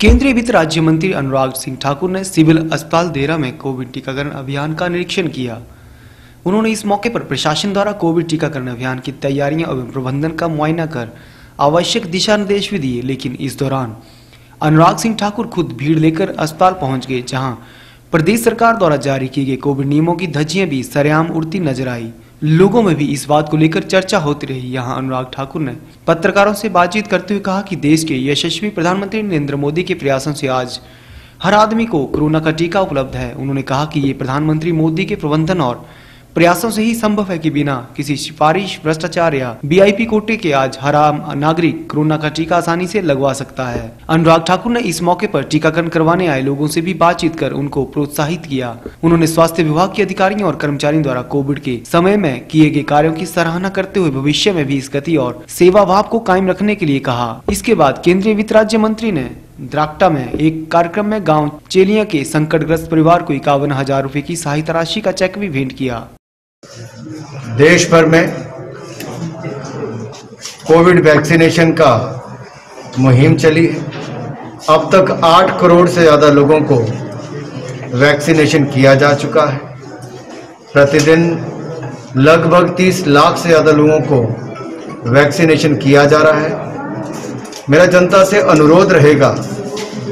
केंद्रीय वित्त राज्य मंत्री अनुराग सिंह ठाकुर ने सिविल अस्पताल देरा में कोविड टीकाकरण अभियान का निरीक्षण किया। उन्होंने इस मौके पर प्रशासन द्वारा कोविड टीकाकरण अभियान की तैयारियाँ एवं प्रबंधन का मुआयना कर आवश्यक दिशा निर्देश भी दिए, लेकिन इस दौरान अनुराग सिंह ठाकुर खुद भीड़ लेकर अस्पताल पहुँच गए, जहाँ प्रदेश सरकार द्वारा जारी किए गए कोविड नियमों की धज्जियाँ भी सरेआम उड़ती नज़र आई। लोगों में भी इस बात को लेकर चर्चा होती रही। यहाँ अनुराग ठाकुर ने पत्रकारों से बातचीत करते हुए कहा कि देश के यशस्वी प्रधानमंत्री नरेंद्र मोदी के प्रयासों से आज हर आदमी को कोरोना का टीका उपलब्ध है। उन्होंने कहा कि ये प्रधानमंत्री मोदी के प्रबंधन और प्रयासों से ही संभव है कि बिना किसी सिफारिश, भ्रष्टाचार या वीआईपी कोटे के आज हर आम नागरिक कोरोना का टीका आसानी से लगवा सकता है। अनुराग ठाकुर ने इस मौके पर टीकाकरण करवाने आए लोगों से भी बातचीत कर उनको प्रोत्साहित किया। उन्होंने स्वास्थ्य विभाग के अधिकारियों और कर्मचारियों द्वारा कोविड के समय में किए गए कार्यो की सराहना करते हुए भविष्य में भी इस गति और सेवा भाव को कायम रखने के लिए कहा। इसके बाद केंद्रीय वित्त राज्य मंत्री ने द्राक्टा में एक कार्यक्रम में गाँव चेलिया के संकटग्रस्त परिवार को इक्यावन हज़ार रूपए की सहायता राशि का चेक भी भेंट किया। देश भर में कोविड वैक्सीनेशन का मुहिम चली। है अब तक 8 करोड़ से ज़्यादा लोगों को वैक्सीनेशन किया जा चुका है। प्रतिदिन लगभग 30 लाख से ज़्यादा लोगों को वैक्सीनेशन किया जा रहा है। मेरा जनता से अनुरोध रहेगा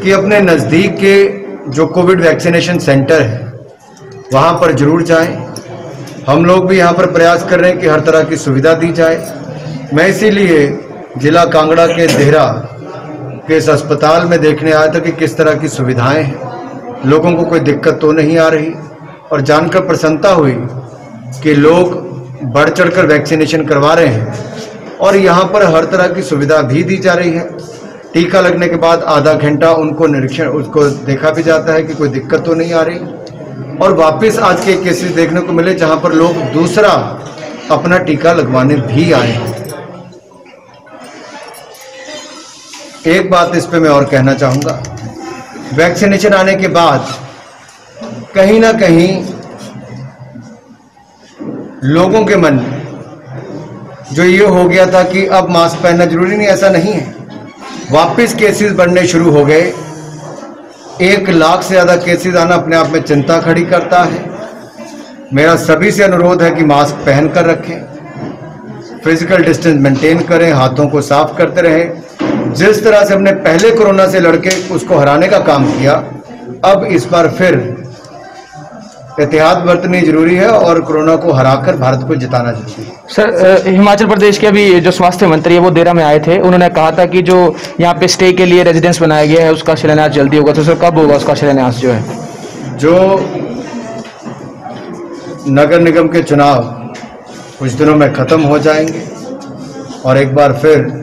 कि अपने नज़दीक के जो कोविड वैक्सीनेशन सेंटर है, वहाँ पर ज़रूर जाएँ। हम लोग भी यहाँ पर प्रयास कर रहे हैं कि हर तरह की सुविधा दी जाए। मैं इसीलिए जिला कांगड़ा के देहरा के इस अस्पताल में देखने आया था कि किस तरह की सुविधाएँ हैं। लोगों को कोई दिक्कत तो नहीं आ रही और जानकर प्रसन्नता हुई कि लोग बढ़ चढ़कर वैक्सीनेशन करवा रहे हैं और यहाँ पर हर तरह की सुविधा भी दी जा रही है। टीका लगने के बाद आधा घंटा उनको निरीक्षण, उसको देखा भी जाता है कि कोई दिक्कत तो नहीं आ रही। और वापस आज के केसेस देखने को मिले जहाँ पर लोग दूसरा अपना टीका लगवाने भी आए हैं। एक बात इस पे मैं और कहना चाहूँगा। वैक्सीनेशन आने के बाद कहीं ना कहीं लोगों के मन में जो ये हो गया था कि अब मास्क पहनना ज़रूरी नहीं, ऐसा नहीं है। वापस केसेस बढ़ने शुरू हो गए। एक लाख से ज़्यादा केसेस आना अपने आप में चिंता खड़ी करता है। मेरा सभी से अनुरोध है कि मास्क पहन कर रखें। फ़िज़िकल डिस्टेंस मेंटेन करें, हाथों को साफ़ करते रहें। जिस तरह से हमने पहले कोरोना से लड़के उसको हराने का काम किया, अब इस बार फिर एहतियात बरतनी ज़रूरी है और कोरोना को हराकर भारत को जिताना ज़रूरी है। सर हिमाचल प्रदेश के अभी जो स्वास्थ्य मंत्री है वो देरा में आए थे। उन्होंने कहा था कि जो यहाँ पे स्टे के लिए रेजिडेंस बनाया गया है उसका शिलान्यास जल्दी होगा। तो सर कब होगा उसका शिलान्यास जो है? जो नगर निगम के चुनाव कुछ दिनों में खत्म हो जाएँगे और एक बार फिर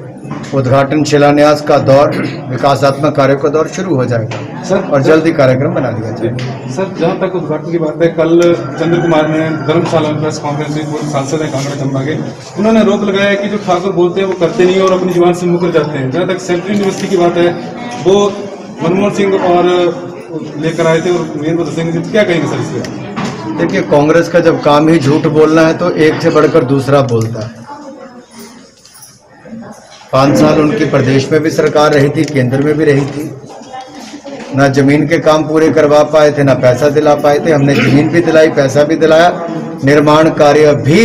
उद्घाटन शिलान्यास का दौर विकासात्मक कार्यों का दौर शुरू हो जाएगा। सर और जल्दी कार्यक्रम बना लिया जाएगा। सर जहाँ तक उद्घाटन की बात है कल चंद्र कुमार ने धर्मशाला में प्रेस कॉन्फ्रेंस में पूर्व सांसद है कांगड़ा चंबा के। उन्होंने रोक लगाया कि जो ठाकुर बोलते हैं वो करते नहीं और अपनी ज़ुबान से मुकर जाते हैं। जहाँ तक सेंट्रल यूनिवर्सिटी की बात है वो मनमोहन सिंह और लेकर आए थे और वीरेंद्र सिंह क्या कहेंगे सर इसलिए देखिए कांग्रेस का जब काम ही झूठ बोलना है तो एक से बढ़कर दूसरा बोलता है। पाँच साल उनकी प्रदेश में भी सरकार रही थी केंद्र में भी रही थी। ना ज़मीन के काम पूरे करवा पाए थे ना पैसा दिला पाए थे। हमने ज़मीन भी दिलाई पैसा भी दिलाया। निर्माण कार्य भी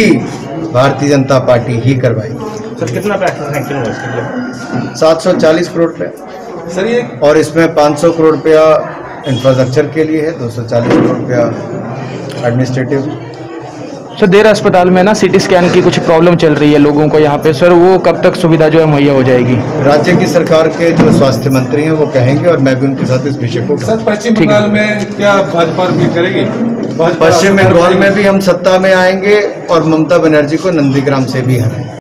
भारतीय जनता पार्टी ही करवाई। सर कितना पैसा सैंक्शन हुआ इसके लिए? सात सौ चालीस करोड़ रुपया। सर ये और इसमें पाँच सौ करोड़ रुपया इंफ्रास्ट्रक्चर के लिए है दो सौ चालीस करोड़ रुपया एडमिनिस्ट्रेटिव सर देर अस्पताल में ना सिटी स्कैन की कुछ प्रॉब्लम चल रही है लोगों को यहाँ पे। सर वो कब तक सुविधा जो है मुहैया हो जाएगी? राज्य की सरकार के जो स्वास्थ्य मंत्री हैं वो कहेंगे और मैं भी उनके साथ इस विषय को सर पश्चिम बंगाल में क्या भाजपा भी करेगी? पश्चिम बंगाल में भी हम सत्ता में आएँगे और ममता बनर्जी को नंदीग्राम से भी हराएँगे।